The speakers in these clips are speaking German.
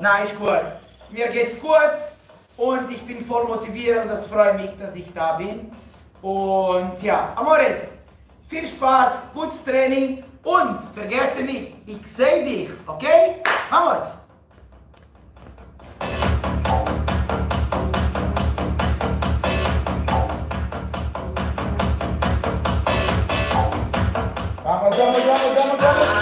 nein, ist gut. Mir geht's gut und ich bin voll motiviert und das freut mich, dass ich da bin. Und ja, Amores, viel Spaß, gutes Training und vergesse nicht, ich sehe dich, okay? Vamos! Vamos, vamos, vamos, vamos, vamos!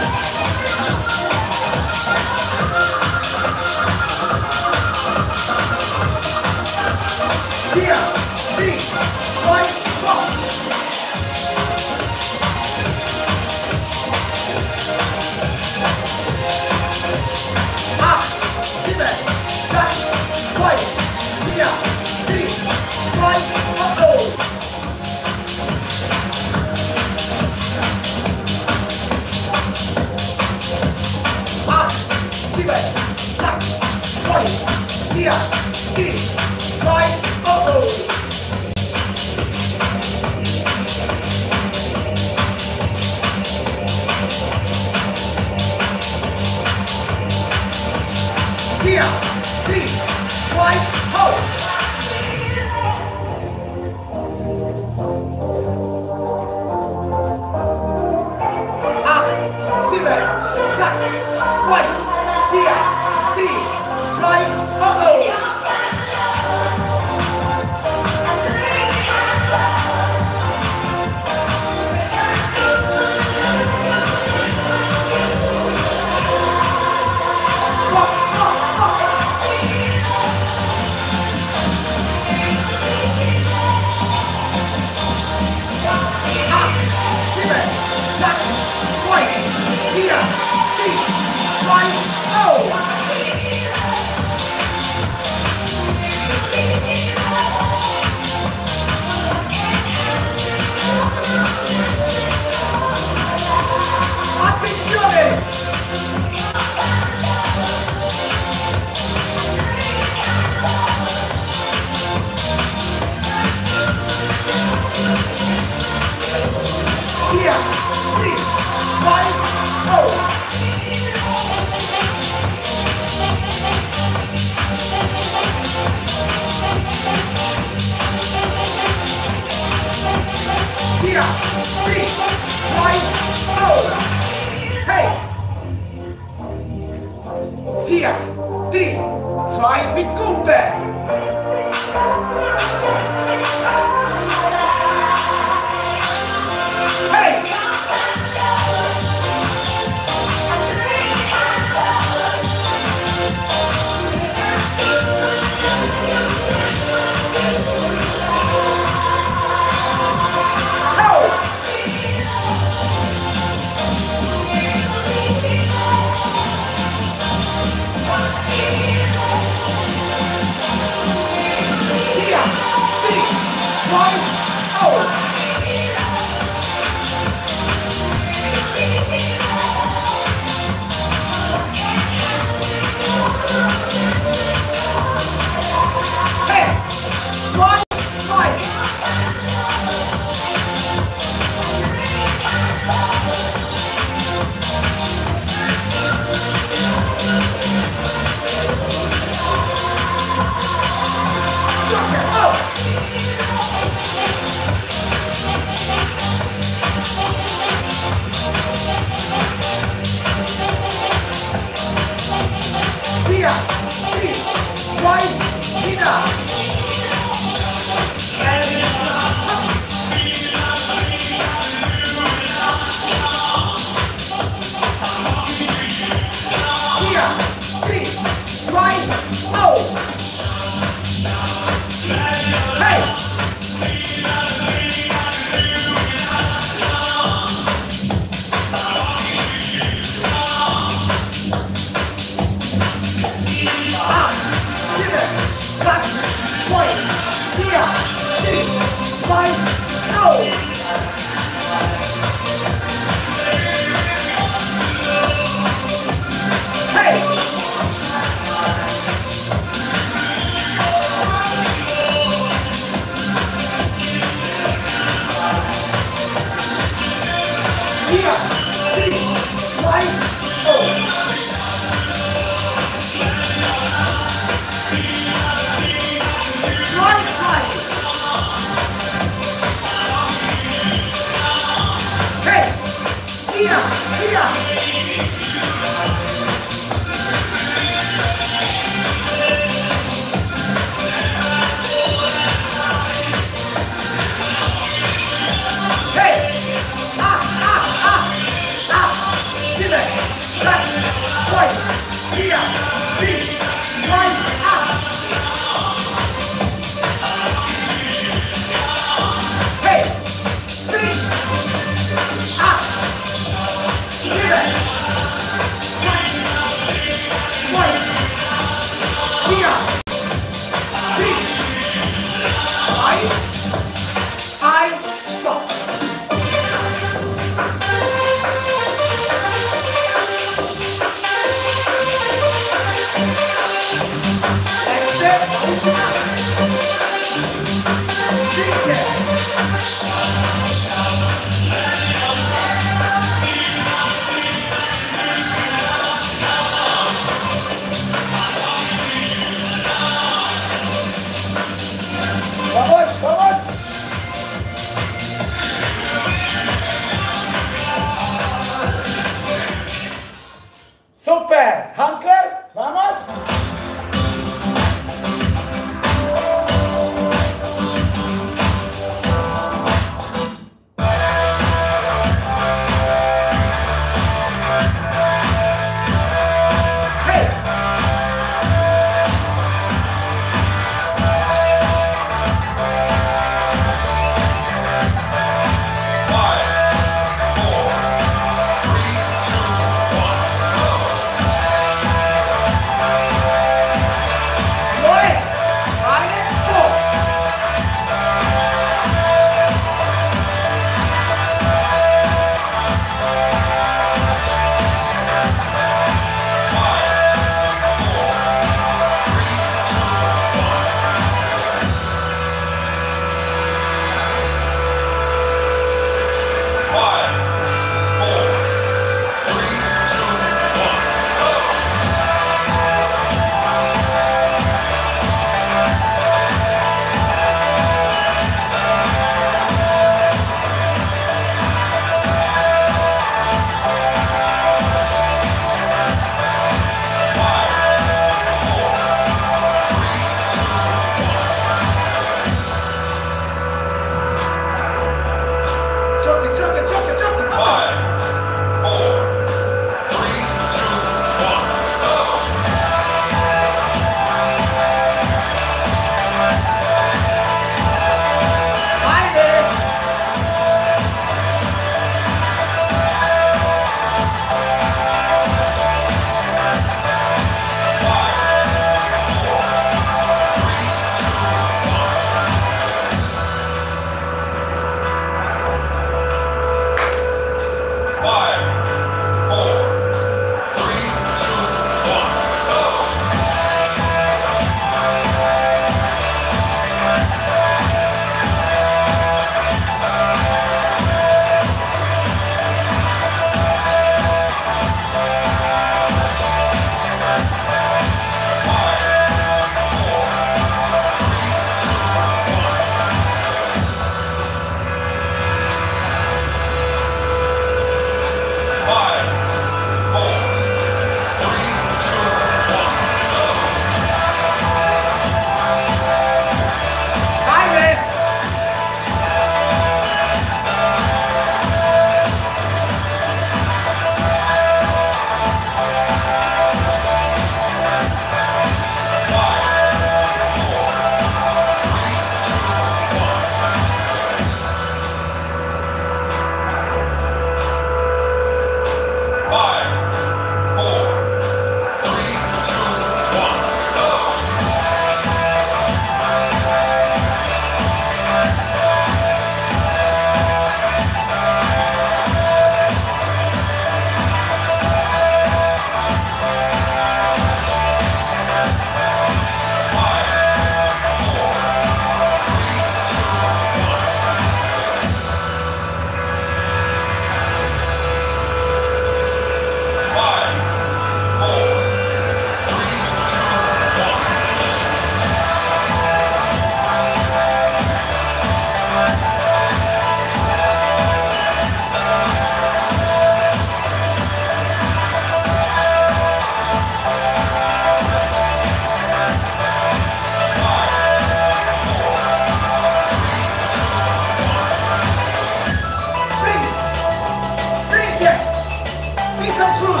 Bis zum Schluss.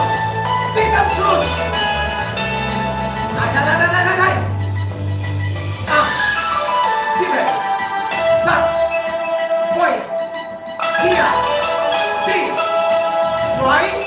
Bis zum Schluss. Nein, nein, nein, nein, nein, nein. Acht, sieben, sechs, fünf, vier, drei, zwei,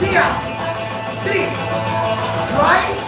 Vier, drei, zwei.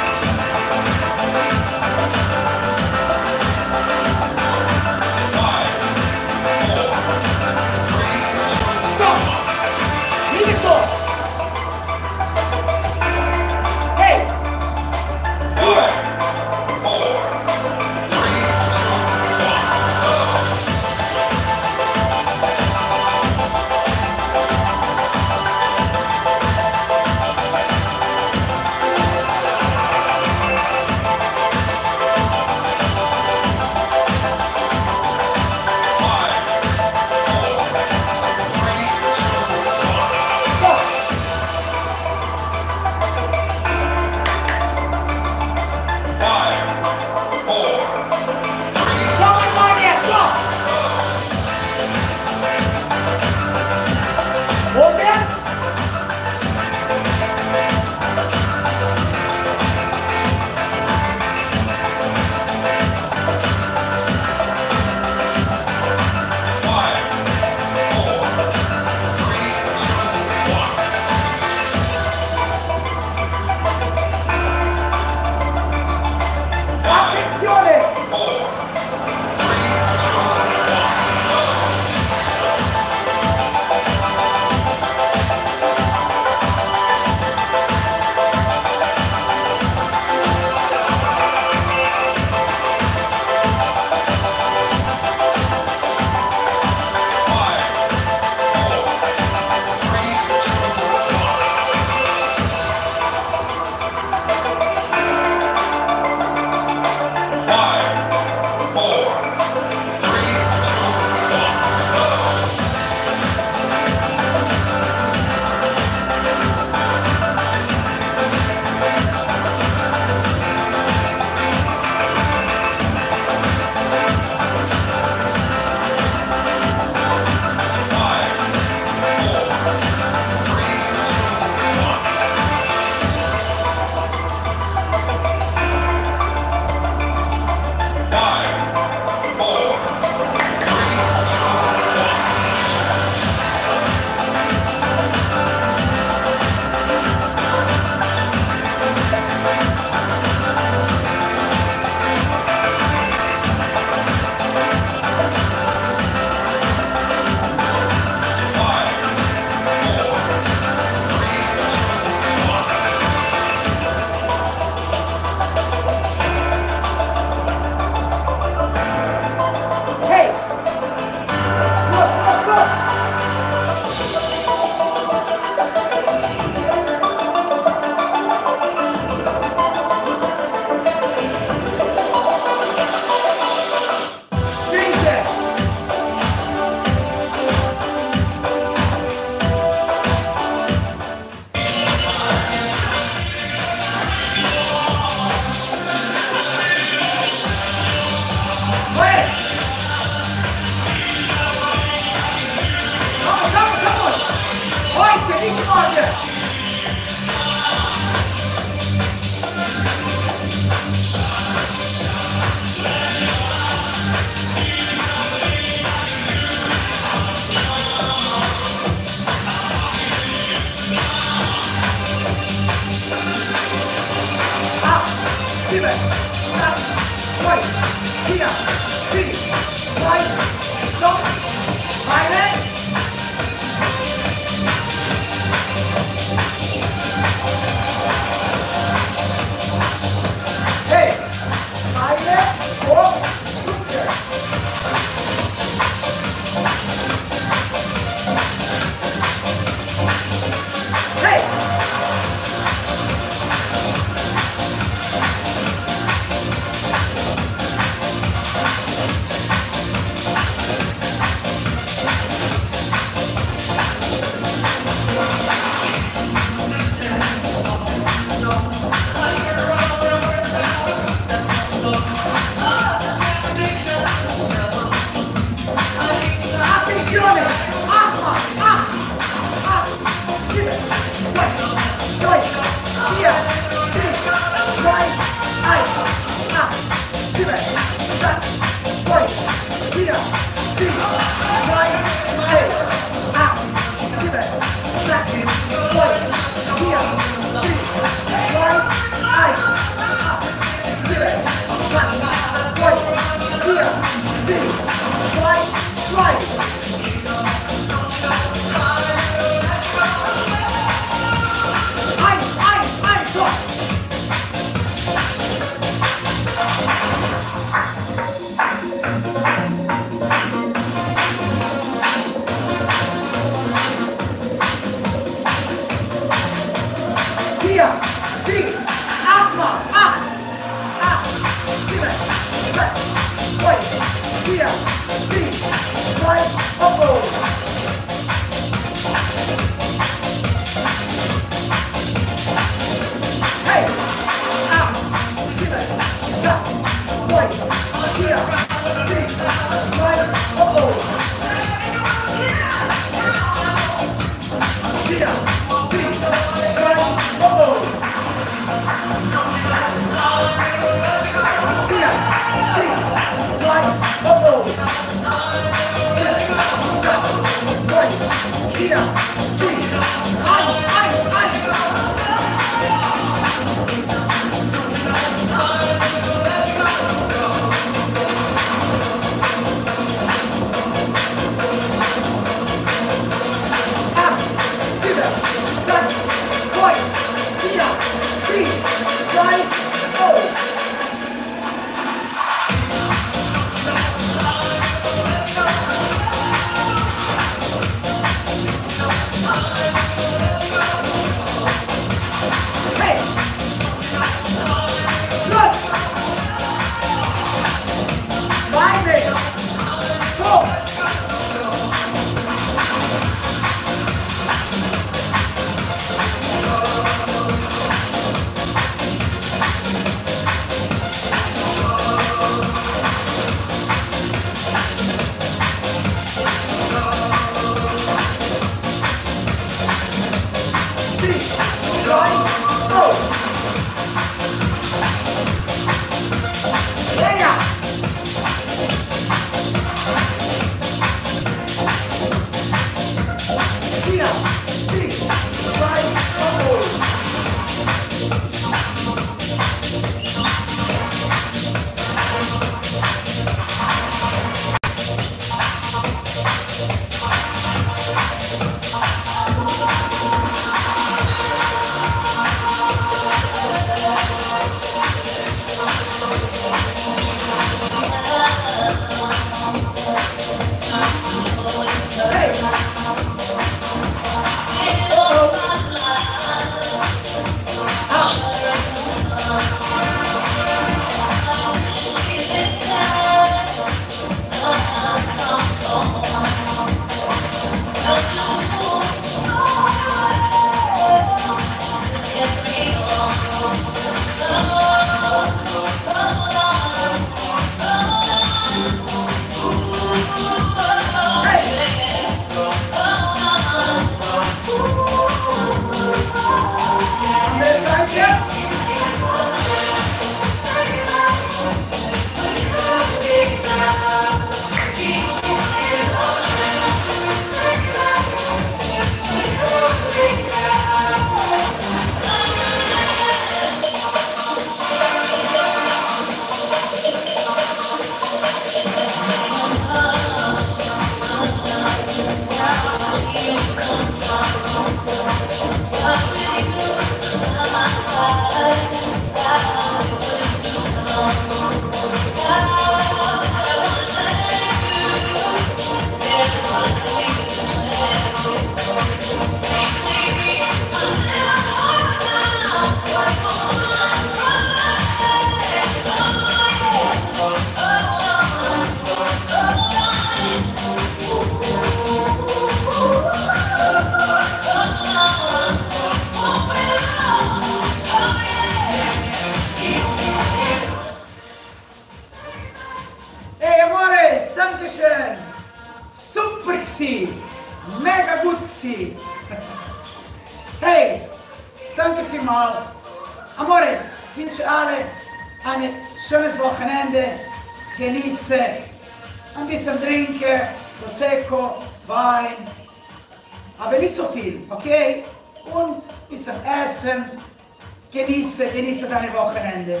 genieße deine Wochenende.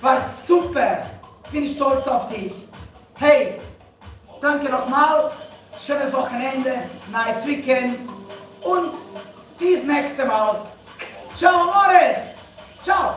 War super. Bin stolz auf dich. Hey, danke nochmal. Schönes Wochenende. Nice Weekend. Und bis nächste Mal. Ciao, amores. Ciao.